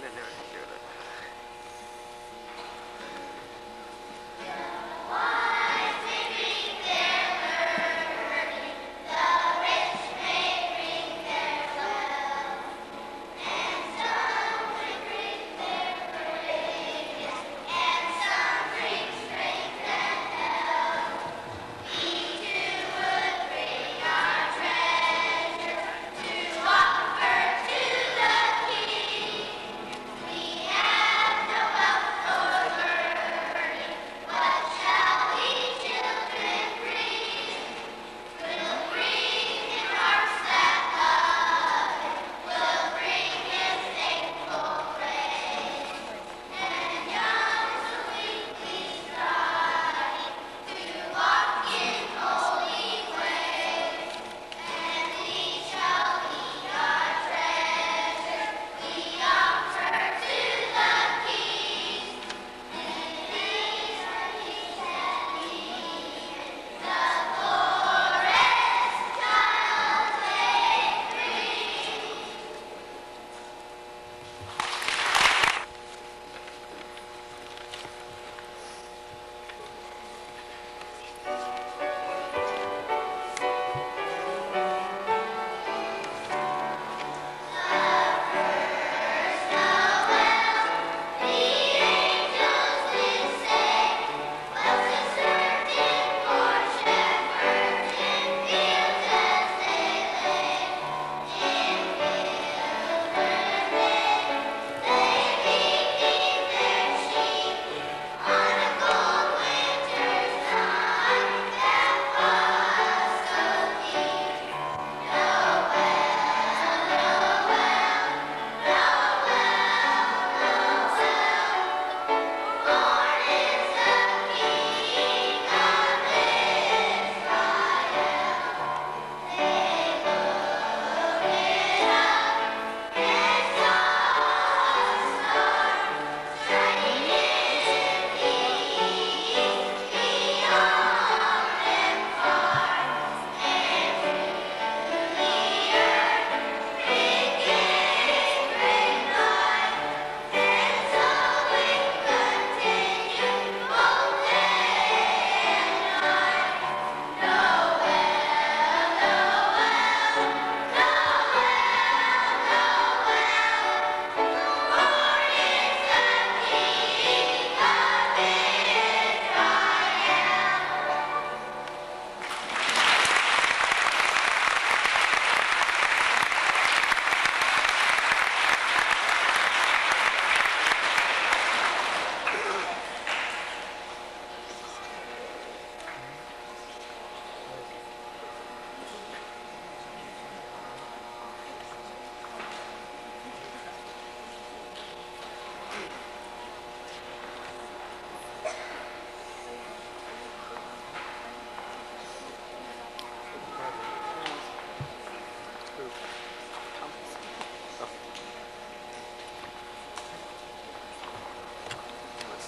desde